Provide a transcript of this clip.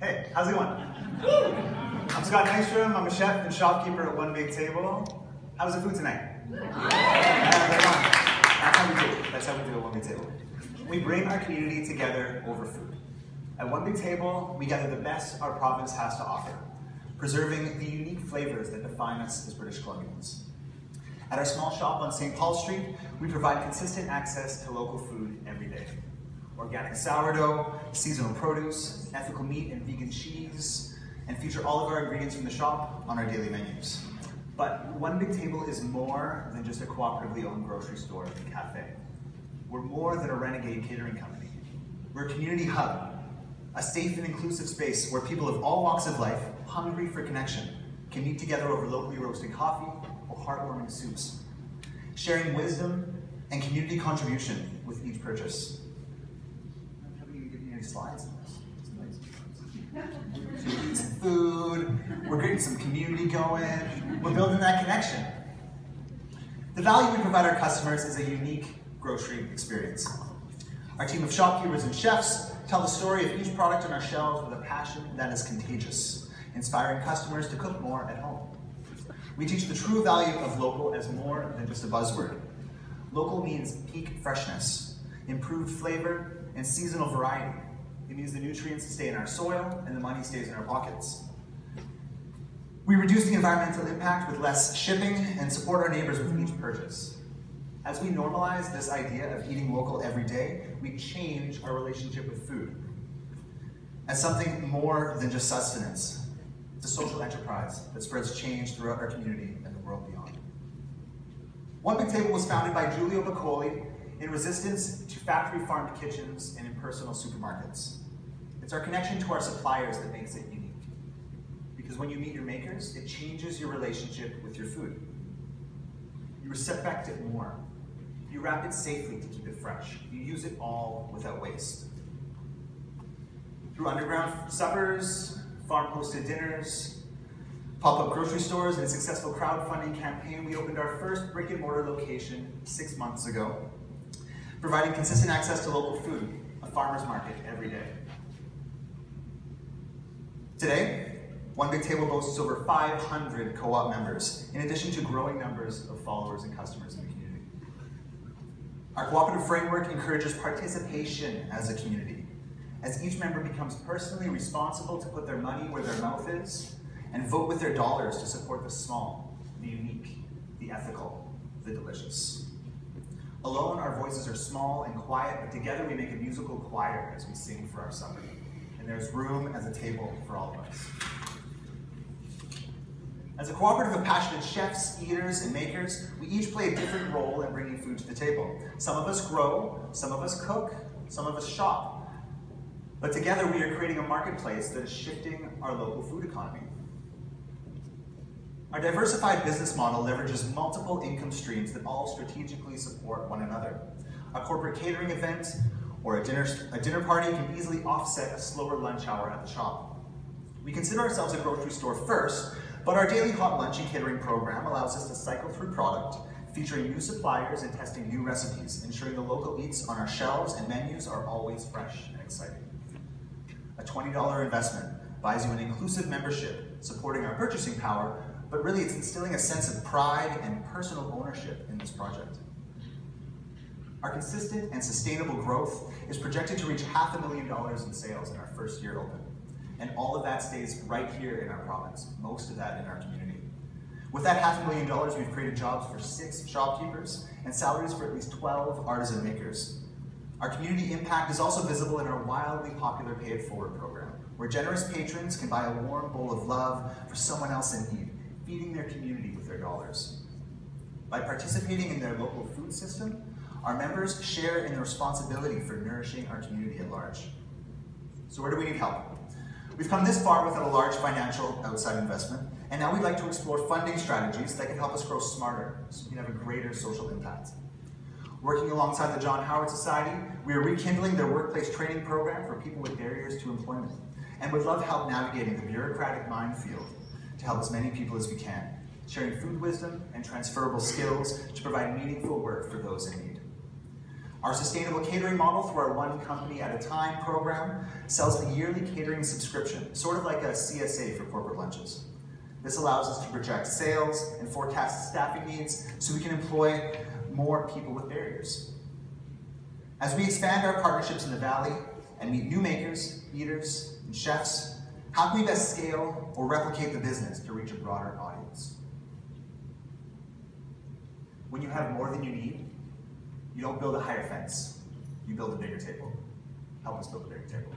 Hey, how's it going? I'm Scott Nystrom. I'm a chef and shopkeeper at One Big Table. How's the food tonight? That's how we do it. That's how we do it at One Big Table. We bring our community together over food. At One Big Table, we gather the best our province has to offer, preserving the unique flavors that define us as British Columbians. At our small shop on St. Paul Street, we provide consistent access to local food every day. Organic sourdough, seasonal produce, ethical meat and vegan cheese, and feature all of our ingredients from the shop on our daily menus. But One Big Table is more than just a cooperatively owned grocery store and cafe. We're more than a renegade catering company. We're a community hub, a safe and inclusive space where people of all walks of life, hungry for connection, can meet together over locally roasted coffee or heartwarming soups, sharing wisdom and community contribution with each purchase. Slides? We're eating some food, we're getting some community going, we're building that connection. The value we provide our customers is a unique grocery experience. Our team of shopkeepers and chefs tell the story of each product on our shelves with a passion that is contagious, inspiring customers to cook more at home. We teach the true value of local as more than just a buzzword. Local means peak freshness, improved flavor, and seasonal variety. It means the nutrients stay in our soil and the money stays in our pockets. We reduce the environmental impact with less shipping and support our neighbors with each purchase. As we normalize this idea of eating local every day, we change our relationship with food as something more than just sustenance. It's a social enterprise that spreads change throughout our community and the world beyond. One Big Table was founded by Giulio Macaulay in resistance to factory farmed kitchens and impersonal supermarkets. It's our connection to our suppliers that makes it unique. Because when you meet your makers, it changes your relationship with your food. You respect it more. You wrap it safely to keep it fresh. You use it all without waste. Through underground suppers, farm-hosted dinners, pop-up grocery stores, and a successful crowdfunding campaign, we opened our first brick-and-mortar location six months ago, providing consistent access to local food, a farmer's market every day. Today, One Big Table boasts over 500 co-op members, in addition to growing numbers of followers and customers in the community. Our cooperative framework encourages participation as a community, as each member becomes personally responsible to put their money where their mouth is and vote with their dollars to support the small, the unique, the ethical, the delicious. Alone, our voices are small and quiet, but together we make a musical choir as we sing for our supper. And there's room as a table for all of us. As a cooperative of passionate chefs, eaters, and makers, we each play a different role in bringing food to the table. Some of us grow, some of us cook, some of us shop. But together we are creating a marketplace that is shifting our local food economy. Our diversified business model leverages multiple income streams that all strategically support one another. A corporate catering event or a dinner, a dinner party can easily offset a slower lunch hour at the shop. We consider ourselves a grocery store first, but our daily hot lunch and catering program allows us to cycle through product, featuring new suppliers and testing new recipes, ensuring the local eats on our shelves and menus are always fresh and exciting. A $20 investment buys you an inclusive membership, supporting our purchasing power but really it's instilling a sense of pride and personal ownership in this project. Our consistent and sustainable growth is projected to reach half a million dollars in sales in our first year open. And all of that stays right here in our province, most of that in our community. With that half a million dollars, we've created jobs for six shopkeepers and salaries for at least 12 artisan makers. Our community impact is also visible in our wildly popular Pay It Forward program, where generous patrons can buy a warm bowl of love for someone else in need feeding their community with their dollars. By participating in their local food system, our members share in the responsibility for nourishing our community at large. So where do we need help? We've come this far without a large financial outside investment, and now we'd like to explore funding strategies that can help us grow smarter so we can have a greater social impact. Working alongside the John Howard Society, we are rekindling their workplace training program for people with barriers to employment and would love help navigating the bureaucratic minefield to help as many people as we can, sharing food wisdom and transferable skills to provide meaningful work for those in need. Our sustainable catering model through our One Company at a Time program sells a yearly catering subscription, sort of like a CSA for corporate lunches. This allows us to project sales and forecast staffing needs so we can employ more people with barriers. As we expand our partnerships in the Valley and meet new makers, eaters, and chefs, how can we best scale or replicate the business to reach a broader audience? When you have more than you need, you don't build a higher fence, you build a bigger table. Help us build a bigger table.